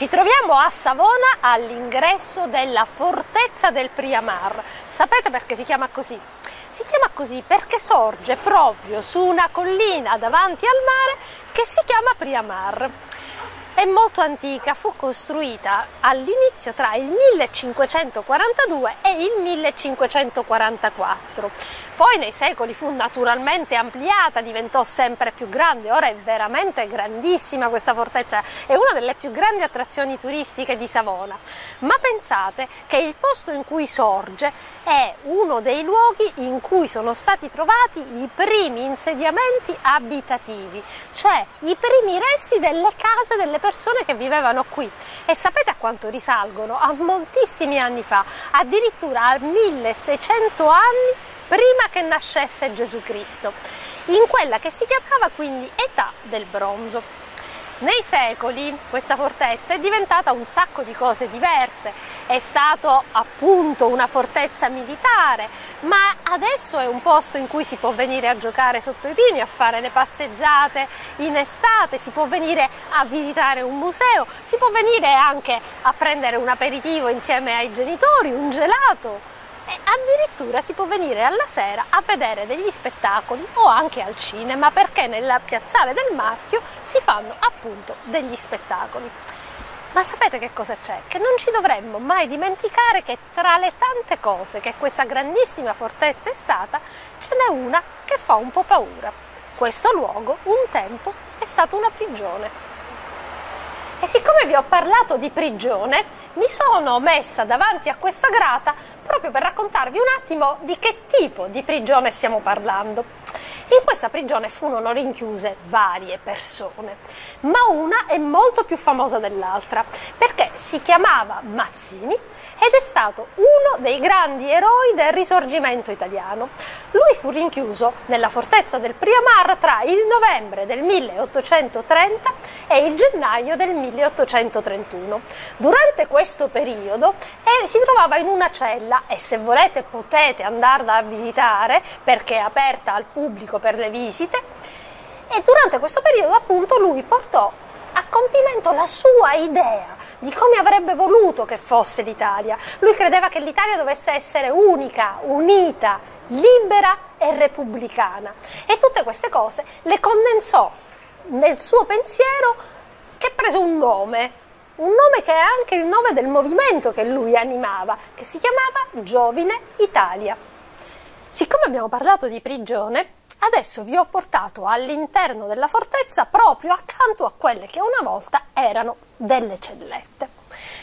Ci troviamo a Savona all'ingresso della fortezza del Priamar. Sapete perché si chiama così? Si chiama così perché sorge proprio su una collina davanti al mare che si chiama Priamar. È molto antica, fu costruita all'inizio tra il 1542 e il 1544 poi nei secoli fu naturalmente ampliata, diventò sempre più grande, ora è veramente grandissima questa fortezza, è una delle più grandi attrazioni turistiche di Savona. Ma pensate che il posto in cui sorge è uno dei luoghi in cui sono stati trovati i primi insediamenti abitativi, cioè i primi resti delle case delle persone che vivevano qui. E sapete a quanto risalgono? A moltissimi anni fa, addirittura a 1600 anni prima che nascesse Gesù Cristo, in quella che si chiamava quindi età del bronzo. Nei secoli questa fortezza è diventata un sacco di cose diverse, è stato appunto una fortezza militare, ma adesso è un posto in cui si può venire a giocare sotto i pini, a fare le passeggiate in estate, si può venire a visitare un museo, si può venire anche a prendere un aperitivo insieme ai genitori, un gelato e addirittura si può venire alla sera a vedere degli spettacoli o anche al cinema perché nella piazzale del maschio si fanno appunto degli spettacoli. Ma sapete che cosa c'è? Che non ci dovremmo mai dimenticare che tra le tante cose che questa grandissima fortezza è stata, ce n'è una che fa un po' paura. Questo luogo un tempo è stato una prigione. E siccome vi ho parlato di prigione, mi sono messa davanti a questa grata proprio per raccontarvi un attimo di che tipo di prigione stiamo parlando. In questa prigione furono rinchiuse varie persone, ma una è molto più famosa dell'altra perché si chiamava Mazzini ed è stato uno dei grandi eroi del risorgimento italiano. Lui fu rinchiuso nella fortezza del Priamar tra il novembre del 1830 e il gennaio del 1831. Durante questo periodo eh, si trovava in una cella e se volete potete andarla a visitare perché è aperta al pubblico per le visite e durante questo periodo appunto lui portò a compimento la sua idea di come avrebbe voluto che fosse l'Italia. Lui credeva che l'Italia dovesse essere unica, unita, libera e repubblicana. E tutte queste cose le condensò nel suo pensiero che prese un nome, un nome che è anche il nome del movimento che lui animava, che si chiamava Giovine Italia. Siccome abbiamo parlato di prigione, Adesso vi ho portato all'interno della fortezza proprio accanto a quelle che una volta erano delle cellette.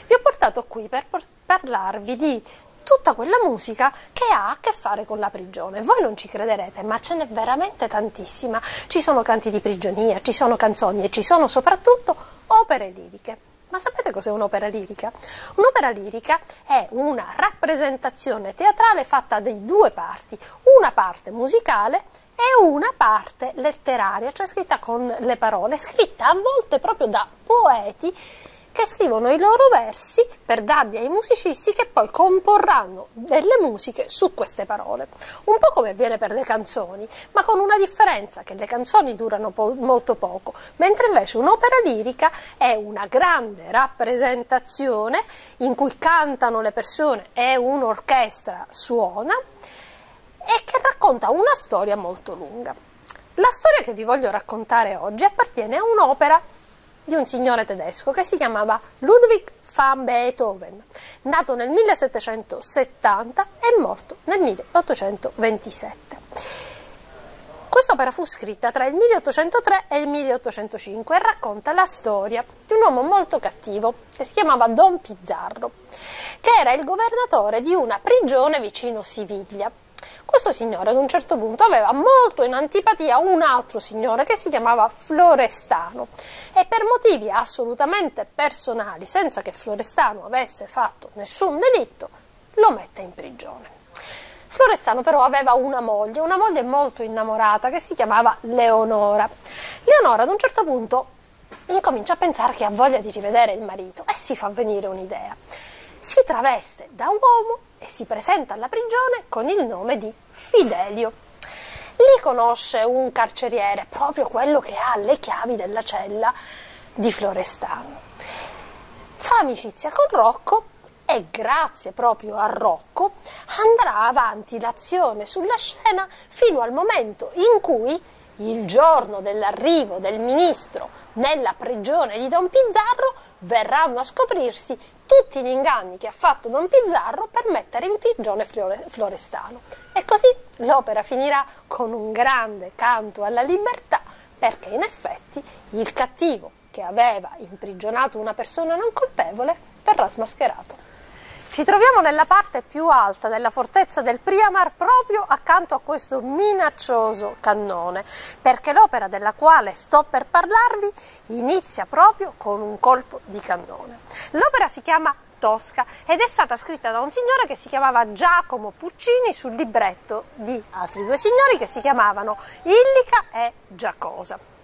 Vi ho portato qui per parlarvi di tutta quella musica che ha a che fare con la prigione. Voi non ci crederete, ma ce n'è veramente tantissima. Ci sono canti di prigionia, ci sono canzoni e ci sono soprattutto opere liriche. Ma sapete cos'è un'opera lirica? Un'opera lirica è una rappresentazione teatrale fatta di due parti, una parte musicale e una parte letteraria, cioè scritta con le parole, scritta a volte proprio da poeti che scrivono i loro versi per darli ai musicisti che poi comporranno delle musiche su queste parole. Un po' come avviene per le canzoni, ma con una differenza che le canzoni durano po molto poco, mentre invece un'opera lirica è una grande rappresentazione in cui cantano le persone e un'orchestra suona e che racconta una storia molto lunga. La storia che vi voglio raccontare oggi appartiene a un'opera di un signore tedesco che si chiamava Ludwig van Beethoven, nato nel 1770 e morto nel 1827. Quest'opera fu scritta tra il 1803 e il 1805 e racconta la storia di un uomo molto cattivo che si chiamava Don Pizzarro, che era il governatore di una prigione vicino Siviglia questo signore ad un certo punto aveva molto in antipatia un altro signore che si chiamava Florestano e per motivi assolutamente personali, senza che Florestano avesse fatto nessun delitto, lo mette in prigione. Florestano però aveva una moglie, una moglie molto innamorata che si chiamava Leonora. Leonora ad un certo punto incomincia a pensare che ha voglia di rivedere il marito e si fa venire un'idea. Si traveste da uomo e si presenta alla prigione con il nome di Fidelio. Lì conosce un carceriere, proprio quello che ha le chiavi della cella di Florestano. fa amicizia con Rocco e grazie proprio a Rocco andrà avanti l'azione sulla scena fino al momento in cui il giorno dell'arrivo del ministro nella prigione di Don Pizzarro verranno a scoprirsi tutti gli inganni che ha fatto Don Pizzarro per mettere in prigione Florestano. E così l'opera finirà con un grande canto alla libertà perché in effetti il cattivo che aveva imprigionato una persona non colpevole verrà smascherato. Ci troviamo nella parte più alta della fortezza del Priamar proprio accanto a questo minaccioso cannone, perché l'opera della quale sto per parlarvi inizia proprio con un colpo di cannone. L'opera si chiama Tosca ed è stata scritta da un signore che si chiamava Giacomo Puccini sul libretto di altri due signori che si chiamavano Illica e Giacosa.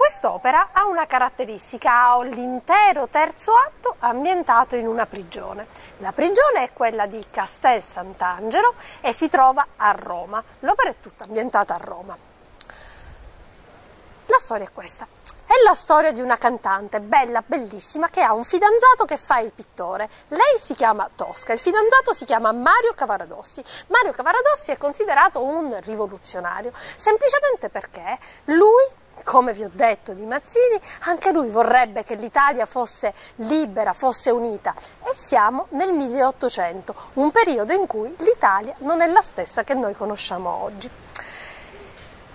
Quest'opera ha una caratteristica, ha l'intero terzo atto ambientato in una prigione. La prigione è quella di Castel Sant'Angelo e si trova a Roma. L'opera è tutta ambientata a Roma. La storia è questa. È la storia di una cantante bella, bellissima, che ha un fidanzato che fa il pittore. Lei si chiama Tosca, il fidanzato si chiama Mario Cavaradossi. Mario Cavaradossi è considerato un rivoluzionario, semplicemente perché lui come vi ho detto di Mazzini, anche lui vorrebbe che l'Italia fosse libera, fosse unita e siamo nel 1800, un periodo in cui l'Italia non è la stessa che noi conosciamo oggi.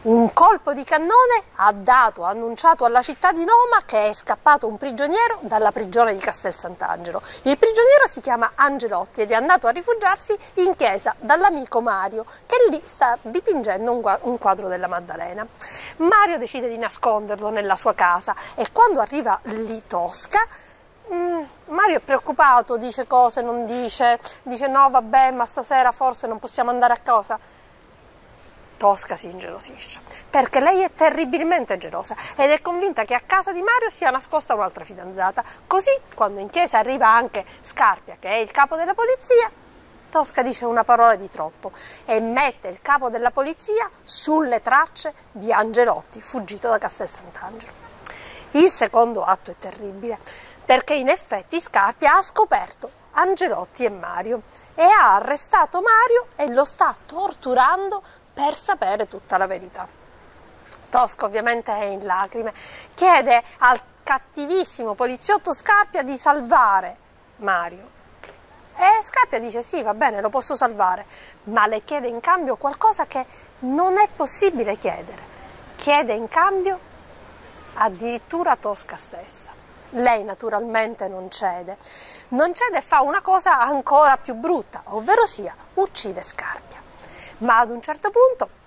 Un colpo di cannone ha dato, ha annunciato alla città di Roma che è scappato un prigioniero dalla prigione di Castel Sant'Angelo. Il prigioniero si chiama Angelotti ed è andato a rifugiarsi in chiesa dall'amico Mario che lì sta dipingendo un quadro della Maddalena. Mario decide di nasconderlo nella sua casa e quando arriva lì Tosca mm, Mario è preoccupato, dice cose, non dice, dice no vabbè ma stasera forse non possiamo andare a casa Tosca si ingelosisce, perché lei è terribilmente gelosa ed è convinta che a casa di Mario sia nascosta un'altra fidanzata. Così, quando in chiesa arriva anche Scarpia, che è il capo della polizia, Tosca dice una parola di troppo e mette il capo della polizia sulle tracce di Angelotti, fuggito da Castel Sant'Angelo. Il secondo atto è terribile, perché in effetti Scarpia ha scoperto Angelotti e Mario e ha arrestato Mario e lo sta torturando per sapere tutta la verità. Tosco ovviamente è in lacrime, chiede al cattivissimo poliziotto Scarpia di salvare Mario. E Scarpia dice sì, va bene, lo posso salvare, ma le chiede in cambio qualcosa che non è possibile chiedere. Chiede in cambio addirittura Tosca stessa. Lei naturalmente non cede. Non cede e fa una cosa ancora più brutta, ovvero sia uccide Scarpia ma ad un certo punto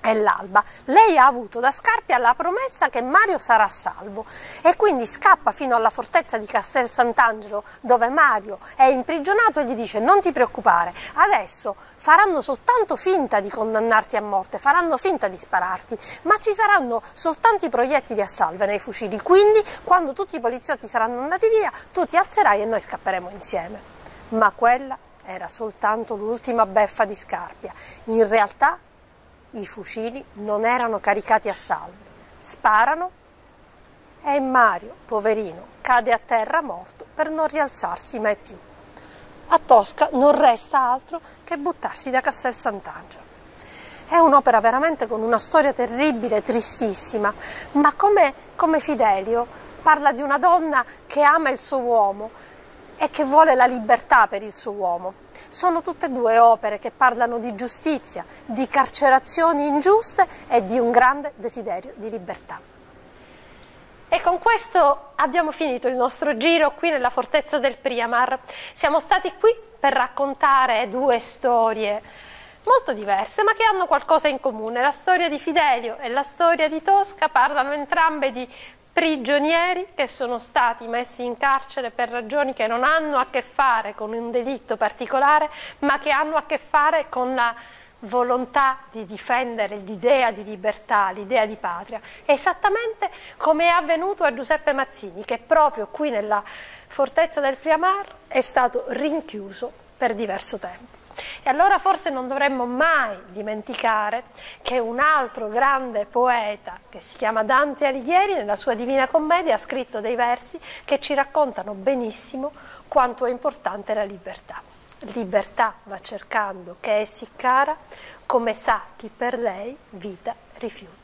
è l'alba. Lei ha avuto da Scarpia la promessa che Mario sarà salvo e quindi scappa fino alla fortezza di Castel Sant'Angelo dove Mario è imprigionato e gli dice non ti preoccupare, adesso faranno soltanto finta di condannarti a morte, faranno finta di spararti, ma ci saranno soltanto i proiettili a salve nei fucili, quindi quando tutti i poliziotti saranno andati via tu ti alzerai e noi scapperemo insieme. Ma quella era soltanto l'ultima beffa di Scarpia. In realtà i fucili non erano caricati a salve. Sparano e Mario, poverino, cade a terra morto per non rialzarsi mai più. A Tosca non resta altro che buttarsi da Castel Sant'Angelo. È un'opera veramente con una storia terribile, tristissima, ma come, come Fidelio parla di una donna che ama il suo uomo, e che vuole la libertà per il suo uomo. Sono tutte e due opere che parlano di giustizia, di carcerazioni ingiuste e di un grande desiderio di libertà. E con questo abbiamo finito il nostro giro qui nella fortezza del Priamar. Siamo stati qui per raccontare due storie molto diverse ma che hanno qualcosa in comune. La storia di Fidelio e la storia di Tosca parlano entrambe di prigionieri che sono stati messi in carcere per ragioni che non hanno a che fare con un delitto particolare, ma che hanno a che fare con la volontà di difendere l'idea di libertà, l'idea di patria, esattamente come è avvenuto a Giuseppe Mazzini, che proprio qui nella fortezza del Priamar è stato rinchiuso per diverso tempo. E allora forse non dovremmo mai dimenticare che un altro grande poeta, che si chiama Dante Alighieri, nella sua Divina Commedia ha scritto dei versi che ci raccontano benissimo quanto è importante la libertà. Libertà va cercando che è sì cara, come sa chi per lei vita rifiuta.